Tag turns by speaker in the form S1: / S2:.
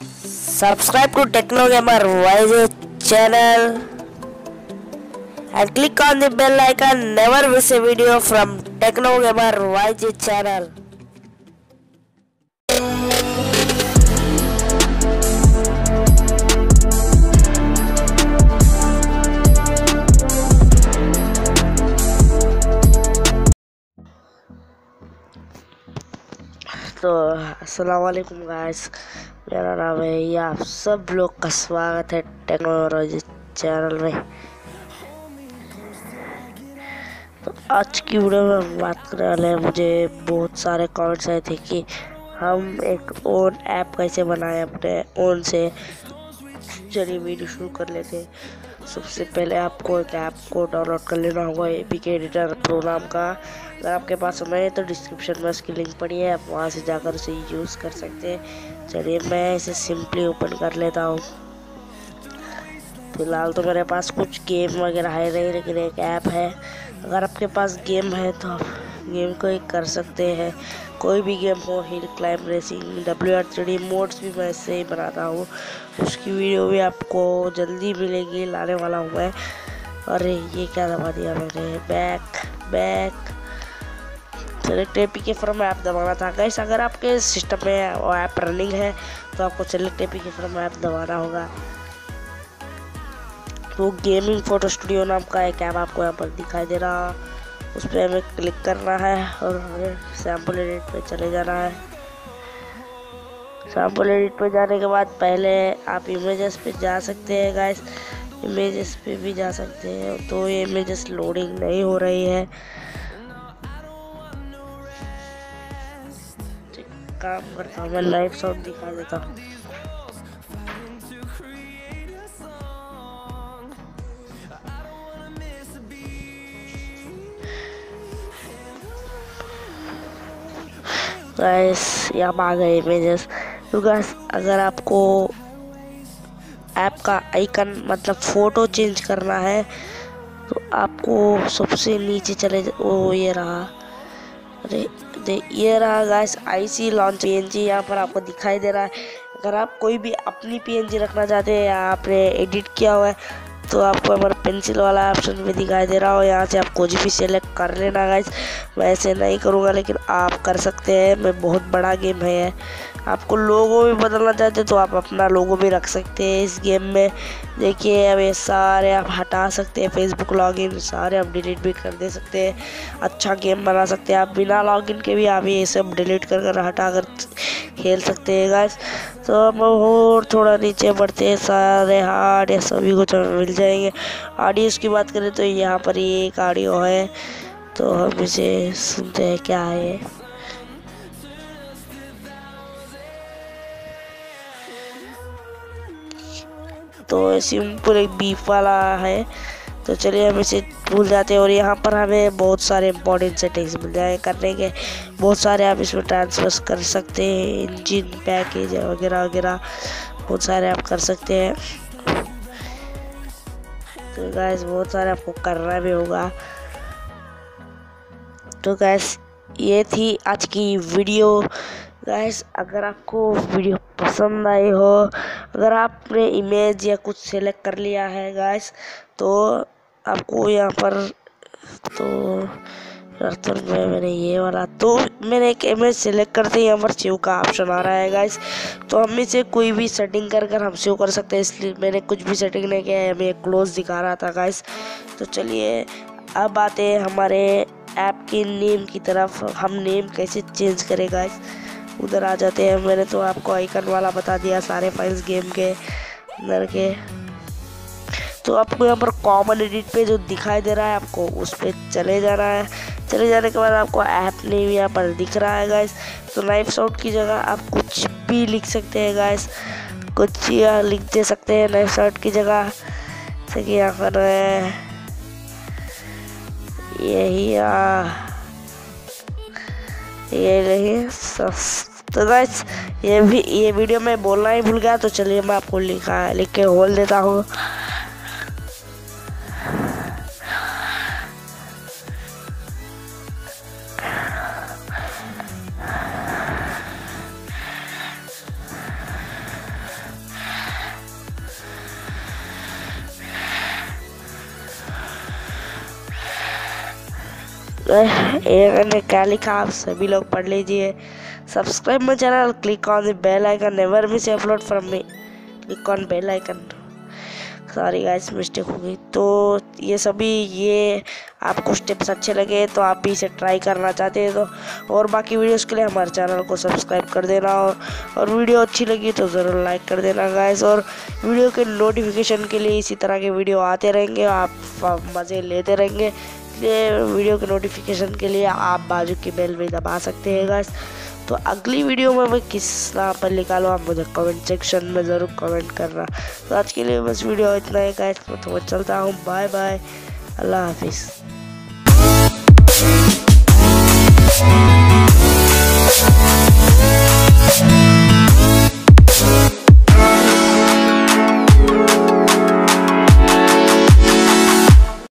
S1: Subscribe to Techno Gamer YJ channel and click on the bell icon. Never miss a video from Techno Gamer YJ channel. तो अस्सलाम वालेकुम guys मेरा नाम है आप सब लोग का स्वागत है टेक्नोलॉजी चैनल में। तो आज की वीडियो में हम बात करने वाले हैं, मुझे बहुत सारे कमेंट्स आए थे कि हम एक ओन ऐप कैसे बनाएँ, अपने ओन से चलिए वीडियो शुरू कर लेते हैं। सबसे पहले आपको एक ऐप को डाउनलोड कर लेना होगा A P K editor pro नाम का। अगर आपके पास नहीं है तो डिस्क्रिप्शन में उसकी लिंक पड़ी है, आप वहाँ से जाकर उसे यूज़ कर सकते हैं। चलिए मैं इसे सिंपली ओपन कर लेता हूँ। फ़िलहाल तो मेरे पास कुछ गेम वगैरह है नहीं, लेकिन एक ऐप है। अगर आपके पास गेम है तो आप गेम को एक कर सकते हैं। कोई भी गेम हो, hill climb racing W R three mods भी मैं इससे ही बनाता हूँ। उसकी वीडियो भी आपको जल्दी मिलेगी, लाने वाला हूँ मैं। अरे, ये क्या दबा दिया मैंने? Back back. Select A P K from app दबाना था। गैस अगर आपके सिस्टम में ऐप रनिंग है तो आपको select A P K from app दबाना होगा। तो गेमिंग फ़ोटो स्टूडियो नाम का एक ऐप आपको यहाँ पर दिखाई दे रहा। उस पर हमें क्लिक करना है और हमें सैंपल एडिट पे चले जाना है। सैंपल एडिट पे जाने के बाद पहले आप इमेजेस पे जा सकते हैं गाइस इमेजेस पे भी जा सकते हैं तो ये इमेजेस लोडिंग नहीं हो रही है। काम करता हूँ, मैं लाइव शॉट दिखा देता हूँ। गाइस यहाँ आ गए इमेजेस तो गाइस अगर आपको ऐप का आइकन मतलब फ़ोटो चेंज करना है तो आपको सबसे नीचे चले ओ ये रहा. अरे, दे, ये रहा गाइस आईसी लॉन्च पीएनजी यहाँ पर आपको दिखाई दे रहा है. अगर आप कोई भी अपनी पीएनजी रखना चाहते हैं या आपने एडिट किया हुआ है तो आपको हमारा पेंसिल वाला ऑप्शन भी दिखाई दे रहा हो। यहाँ से आप कुछ भी सिलेक्ट कर लेना गाइस मैं ऐसे नहीं करूँगा, लेकिन आप कर सकते हैं। मैं बहुत बड़ा गेम है। आपको लोगो भी बदलना चाहते हैं तो आप अपना लोगो भी रख सकते हैं इस गेम में। देखिए, अब ये सारे आप हटा सकते हैं। फेसबुक लॉगिन सारे आप डिलीट भी कर दे सकते हैं। अच्छा गेम बना सकते हैं। आप बिना लॉगिन के भी आप ये सब डिलीट कर कर हटा कर खेल सकते हैं गाइस तो हम और थोड़ा नीचे बढ़ते हैं सारे हार्ड, या सभी कुछ हमें मिल जाएँगे। ऑडियो की बात करें तो यहाँ पर ये एक ऑडियो है। तो हम इसे सुनते हैं क्या है। तो सिंपल एक बीफ वाला है। तो चलिए हम इसे भूल जाते हैं और यहाँ पर हमें बहुत सारे इंपॉर्टेंट सेटिंग्स मिल जाए करने के। बहुत सारे आप इसमें ट्रांसफ़र कर सकते हैं इंजन पैकेज वगैरह वगैरह। बहुत सारे आप कर सकते हैं। तो गैस बहुत सारे आपको करना भी होगा। तो गैस ये थी आज की वीडियो गैस अगर आपको वीडियो पसंद आई हो, अगर आपने इमेज या कुछ सेलेक्ट कर लिया है गैस तो आपको यहाँ पर तो तो में मैंने ये वाला तो मैंने एक इमेज सेलेक्ट करते ही यहाँ पर सेव का ऑप्शन आ रहा है गाइस तो हम इसे कोई भी सेटिंग कर कर हम सेव कर सकते हैं, इसलिए मैंने कुछ भी सेटिंग नहीं किया है हमें क्लोज दिखा रहा था गाइस तो चलिए, अब आते हैं हमारे ऐप के नेम की तरफ़, हम नेम कैसे चेंज करें गाइस उधर आ जाते हैं, मैंने तो आपको आइकन वाला बता दिया, सारे फाइल्स गेम के अंदर के. तो आपको यहाँ पर कॉमन एडिट पे जो दिखाई दे रहा है, आपको उस पर चले जाना है। चले जाने के बाद आपको ऐप नेम यहाँ पर दिख रहा है गाइस तो नाइफ शॉट की जगह आप कुछ भी लिख सकते हैं गाइस कुछ यहाँ लिख दे सकते हैं नाइफ शॉट की जगह। जैसे कि यहाँ पर यही ये नहीं तो गाइस ये भी, ये वीडियो में बोलना ही भूल गया तो चलिए मैं आपको लिखा, लिख के बोल देता हूँ। मैंने क्या लिखा आप सभी लोग पढ़ लीजिए। Subscribe my channel click on the bell icon. Never miss upload from me click on bell icon. Sorry guys mistake हो गई। तो ये सभी ये आपको स्टेप्स अच्छे लगे तो आप भी इसे ट्राई करना चाहते हैं तो और बाकी वीडियोस के लिए हमारे चैनल को सब्सक्राइब कर देना और, और वीडियो अच्छी लगी तो ज़रूर लाइक कर देना गाइस और वीडियो के नोटिफिकेशन के लिए इसी तरह के वीडियो आते रहेंगे आप मज़े लेते रहेंगे। इसलिए वीडियो के नोटिफिकेशन के लिए आप बाजू की बेल भी दबा सकते हैं गाइस तो अगली वीडियो में मैं किस नाम पर निकालो, आप मुझे कमेंट सेक्शन में ज़रूर कमेंट करना. तो आज के लिए बस वीडियो इतना ही गाइस तो मैं चलता हूँ. बाय बाय अल्लाह हाफिज़.